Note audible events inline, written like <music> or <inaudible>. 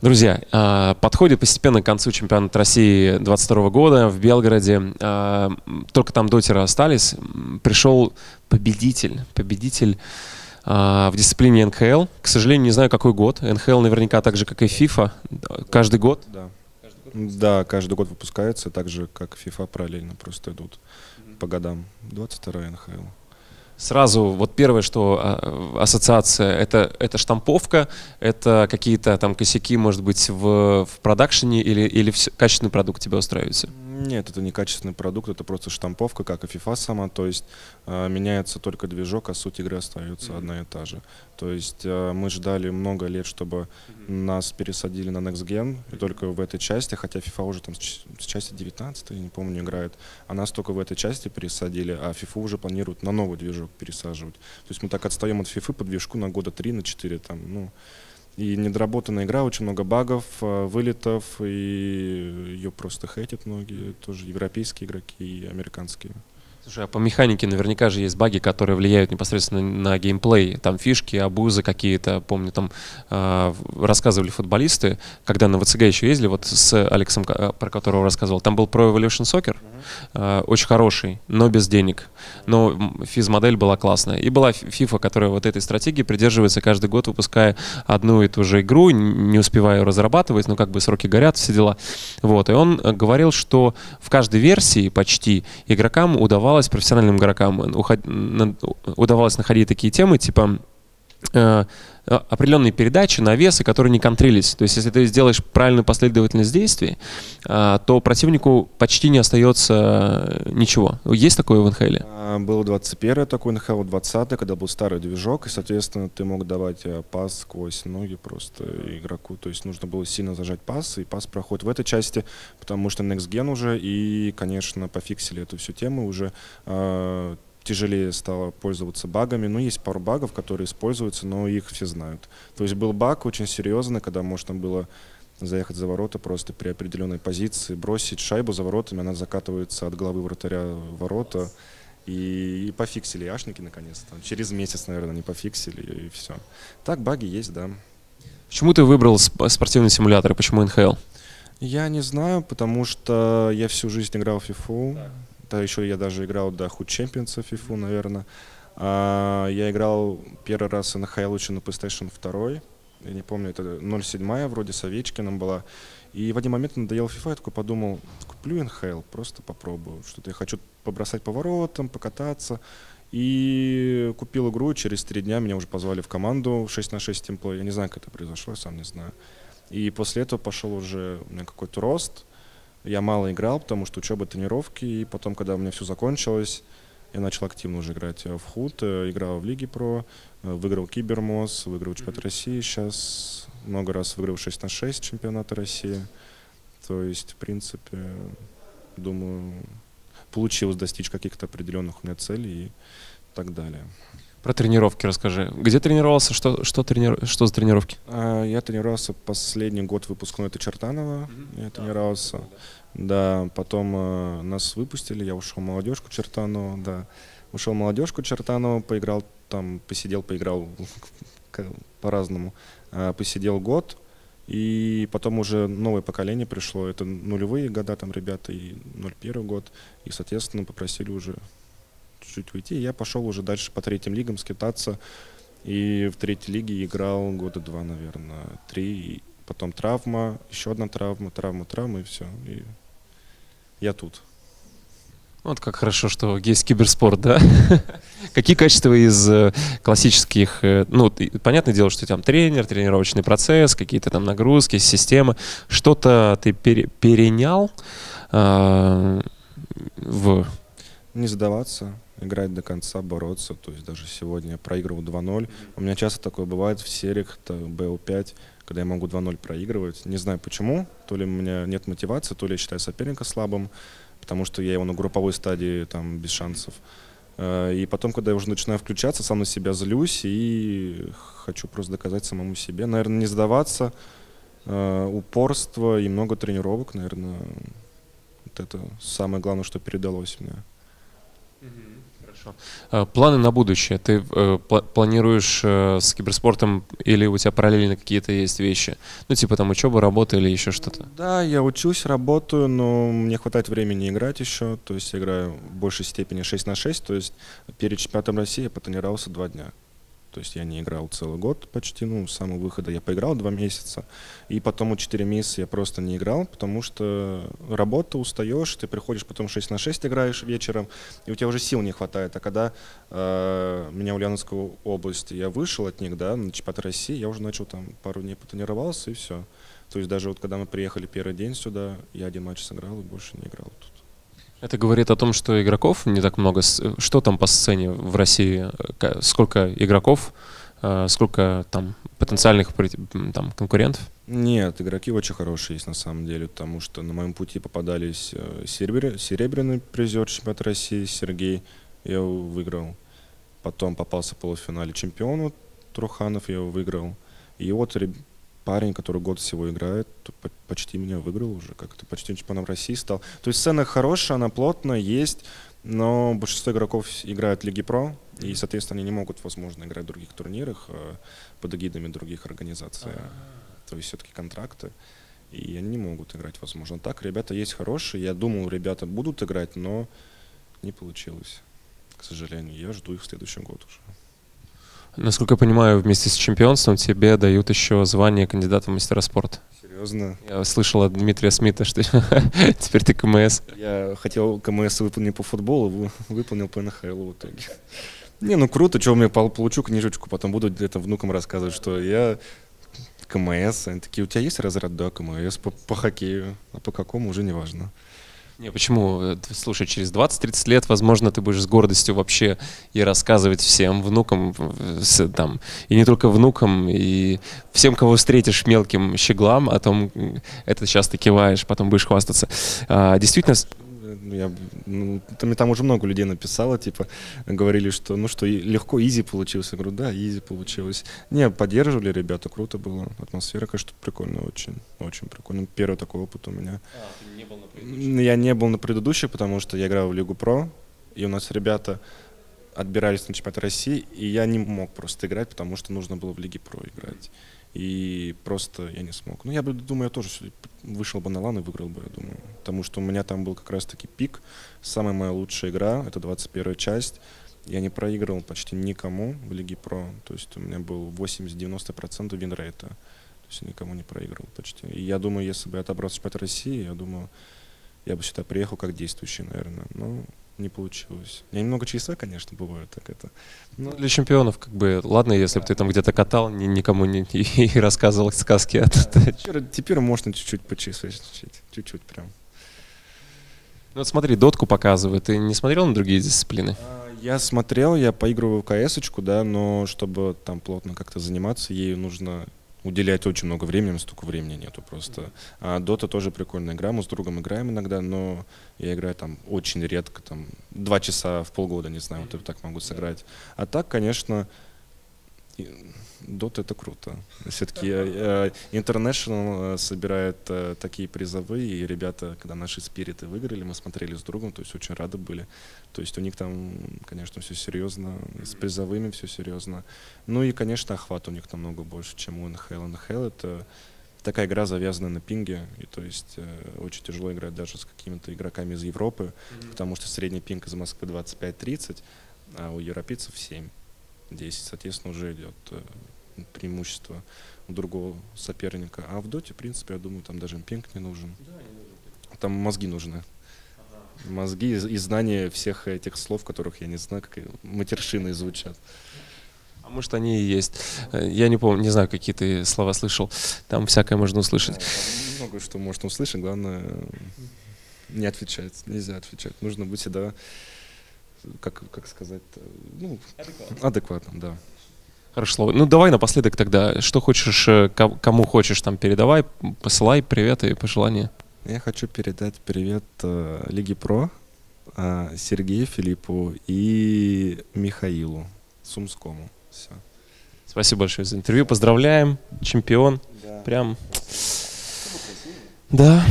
Друзья, а, подходит постепенно к концу чемпионата России 2022 года в Белгороде. А, только там дотеры остались. Пришел победитель, победитель а, в дисциплине НХЛ. К сожалению, не знаю, какой год. НХЛ наверняка так же, как и FIFA. Каждый год? Да. Да, каждый год выпускается, так же, как FIFA параллельно просто идут по годам. 22 НХЛ сразу вот первое, что а, ассоциация, это, это штамповка, это какие-то там косяки, может быть, в, в продакшене или, или все, качественный продукт тебя устраивается? Нет, это не качественный продукт, это просто штамповка, как и FIFA сама, то есть э, меняется только движок, а суть игры остается mm-hmm. одна и та же. То есть э, мы ждали много лет, чтобы mm-hmm. нас пересадили на Next Gen, и только в этой части, хотя FIFA уже там с, с части 19, я не помню, играет, а нас только в этой части пересадили, а FIFA уже планируют на новый движок пересаживать. То есть мы так отстаем от FIFA по движку на года 3, на 4 там, ну, и недоработанная игра, очень много багов, э, вылетов, и ее просто хейтят многие, тоже европейские игроки и американские. Слушай, а по механике наверняка же есть баги, которые влияют непосредственно на геймплей. Там фишки, абузы какие-то. Помню, там э, рассказывали футболисты, когда на ВЦГ еще ездили, вот с Алексом, про которого рассказывал. Там был Pro Evolution Soccer, э, очень хороший, но без денег. Но физ-модель была классная. И была FIFA, которая вот этой стратегии придерживается каждый год, выпуская одну и ту же игру, не успевая ее разрабатывать, но как бы сроки горят, все дела. Вот. И он говорил, что в каждой версии почти игрокам удавалось удавалось профессиональным игрокам удавалось находить такие темы, типа э, определенные передачи, навесы, которые не контрились. То есть, если ты сделаешь правильную последовательность действий, э, то противнику почти не остается ничего. Есть такое в НХЛ? А, был 21 такой НХЛ, 20 когда был старый движок, и, соответственно, ты мог давать э, пас сквозь ноги просто игроку. То есть нужно было сильно зажать пас, и пас проходит в этой части, потому что Next Gen уже, и, конечно, пофиксили эту всю тему уже тяжелее стало пользоваться багами. Ну, есть пару багов, которые используются, но их все знают. То есть был баг очень серьезный, когда можно было заехать за ворота просто при определенной позиции, бросить шайбу за воротами, она закатывается от головы вратаря в ворота. И, и пофиксили яшники наконец-то. Через месяц, наверное, не пофиксили, и все. Так, баги есть, да. Почему ты выбрал спортивный симулятор, почему НХЛ? Я не знаю, потому что я всю жизнь играл в FIFA. Да. Да, еще я даже играл до Hood Champions FIFA, наверное. А, я играл первый раз НХЛ еще на PlayStation 2. Я не помню, это 0.7 вроде с Овечкиным была. И в один момент надоел FIFA, я такой подумал, куплю НХЛ, просто попробую. Что-то я хочу побросать поворотом, покататься. И купил игру, через три дня меня уже позвали в команду 6 на 6 темплей. Я не знаю, как это произошло, я сам не знаю. И после этого пошел уже у меня какой-то рост. Я мало играл, потому что учеба, тренировки. И потом, когда у меня все закончилось, я начал активно уже играть в худ, э, играл в Лиге Про, э, выиграл Кибермос, выиграл чемпионат России сейчас, много раз выиграл 6 на 6 чемпионата России. То есть, в принципе, думаю, получилось достичь каких-то определенных у меня целей и так далее. Про тренировки расскажи. Где тренировался? Что, что, трени... что за тренировки? А, я тренировался последний год выпускной, это Чертанова. Mm-hmm. Я тренировался. Да, потом э, нас выпустили, я ушел в молодежку Чертанову, да. Ушел в молодежку Чертанову, поиграл там, посидел, поиграл <laughs> по-разному. А, посидел год, и потом уже новое поколение пришло. Это нулевые года там ребята и 01 год. И, соответственно, попросили уже чуть-чуть уйти. Я пошел уже дальше по третьим лигам скитаться. И в третьей лиге играл года два, наверное, три. И потом травма, еще одна травма, травма, травма, и все. И я тут. Вот как хорошо, что есть киберспорт, да? <laughs> Какие качества из э, классических, э, ну, понятное дело, что там тренер, тренировочный процесс, какие-то там нагрузки, системы, что-то ты пере, перенял э, в... Не сдаваться, играть до конца, бороться. То есть даже сегодня я проигрывал 2-0. У меня часто такое бывает в сериях, это БО5, когда я могу 2-0 проигрывать. Не знаю почему, то ли у меня нет мотивации, то ли я считаю соперника слабым, потому что я его на групповой стадии там без шансов. Э, и потом, когда я уже начинаю включаться, сам на себя злюсь и хочу просто доказать самому себе. Наверное, не сдаваться, э, упорство и много тренировок, наверное, вот это самое главное, что передалось мне. Хорошо. Планы на будущее. Ты э, планируешь э, с киберспортом или у тебя параллельно какие-то есть вещи? Ну, типа там учеба, работа или еще что-то? Да, я учусь, работаю, но мне хватает времени играть еще. То есть я играю в большей степени 6 на 6. То есть перед чемпионатом России я потренировался два дня. То есть я не играл целый год почти, ну, с самого выхода я поиграл два месяца, и потом 4 месяца я просто не играл, потому что работа, устаешь, ты приходишь потом 6 на 6 играешь вечером, и у тебя уже сил не хватает. А когда э, меня в Ульяновскую область, я вышел от них, да, на чемпионат России, я уже начал там пару дней потренировался, и все. То есть даже вот когда мы приехали первый день сюда, я один матч сыграл и больше не играл тут. Это говорит о том, что игроков не так много. Что там по сцене в России? Сколько игроков? Э, сколько там потенциальных там, конкурентов? Нет, игроки очень хорошие есть на самом деле, потому что на моем пути попадались э, серебря, серебряный призер чемпионата России Сергей, я его выиграл. Потом попался в полуфинале чемпиону Труханов, я его выиграл. И вот парень, который год всего играет, почти меня выиграл уже, как-то почти чемпионом России стал. То есть сцена хорошая, она плотная, есть, но большинство игроков играют в Лиге Про, и, соответственно, они не могут, возможно, играть в других турнирах э, под эгидами других организаций. А-а-а. То есть все-таки контракты, и они не могут играть, возможно. Так, ребята есть хорошие, я думал, ребята будут играть, но не получилось, к сожалению. Я жду их в следующем году уже. Насколько я понимаю, вместе с чемпионством тебе дают еще звание кандидата в мастера спорта. Серьезно? Я слышал от Дмитрия Смита, что <laughs> теперь ты КМС. Я хотел КМС выполнить по футболу, выполнил по НХЛ в итоге. Не, ну круто, что я получу книжечку, потом буду где-то внукам рассказывать, что я КМС. Они такие, у тебя есть разряд? Да, КМС по, по хоккею. А по какому уже не важно. Не, почему? Э, слушай, через 20-30 лет, возможно, ты будешь с гордостью вообще и рассказывать всем внукам, там, и не только внукам, и всем, кого встретишь мелким щеглам, о том, это сейчас ты киваешь, потом будешь хвастаться. А, действительно, я, ну, там, там уже много людей написало, типа, говорили, что, ну что, легко, изи получилось. Я говорю, да, изи получилось. Не, поддерживали ребята, круто было. Атмосфера, конечно, прикольная, очень, очень прикольно. Первый такой опыт у меня. А, ты не был на предыдущем? Я не был на предыдущей, потому что я играл в Лигу Про, и у нас ребята отбирались на чемпионат России, и я не мог просто играть, потому что нужно было в Лиге Про играть. И просто я не смог. Ну, я бы, думаю, я тоже вышел бы на лан и выиграл бы, я думаю. Потому что у меня там был как раз-таки пик. Самая моя лучшая игра, это 21 часть. Я не проигрывал почти никому в Лиге Про. То есть у меня был 80-90% винрейта. То есть никому не проигрывал почти. И я думаю, если бы я отобрал чемпионат России, я думаю, я бы сюда приехал как действующий, наверное. Но не получилось. Я немного часа, конечно, бывает так это. Но... Ну, для чемпионов, как бы, ладно, если бы ты там где-то катал, ни, никому не и, и <laughs> рассказывал сказки. А теперь, теперь можно чуть-чуть почесать, чуть-чуть прям. Ну вот смотри, дотку показывает. Ты не смотрел на другие дисциплины? А, я смотрел, я поигрываю в кс да, но чтобы там плотно как-то заниматься, ею нужно уделять очень много времени, столько времени нету просто. А Дота тоже прикольная игра, мы с другом играем иногда, но я играю там очень редко, там два часа в полгода, не знаю, вот я так могу сыграть. А так, конечно, Dota это круто. Все-таки э, э, International э, собирает такие призовые, и ребята, когда наши спириты выиграли, мы смотрели с другом, то есть очень рады были. То есть у них там, конечно, все серьезно, с призовыми все серьезно. Ну и, конечно, охват у них намного больше, чем у NHL. NHL это такая игра завязана на пинге, и то есть э, очень тяжело играть даже с какими-то игроками из Европы, mm-hmm. потому что средний пинг из Москвы 25-30, а у европейцев 7. 10, соответственно, уже идет э, преимущество у другого соперника. А в доте, в принципе, я думаю, там даже пинг не нужен. Да, не нужен. Там мозги нужны. Ага. Мозги и, и знание всех этих слов, которых я не знаю, как матершины звучат. А может они и есть. Э, я не помню, не знаю, какие ты слова слышал. Там всякое можно услышать. Да, много что можно услышать, главное не отвечать. Нельзя отвечать. Нужно быть всегда как, как сказать, ну, адекватным. адекватным, да. Хорошо. Ну, давай напоследок тогда, что хочешь, э, кому хочешь там передавай, посылай привет и пожелания. Я хочу передать привет э, Лиге Про, э, Сергею Филиппу и Михаилу Сумскому. Все. Спасибо большое за интервью. Поздравляем, чемпион. Да. Прям. Да.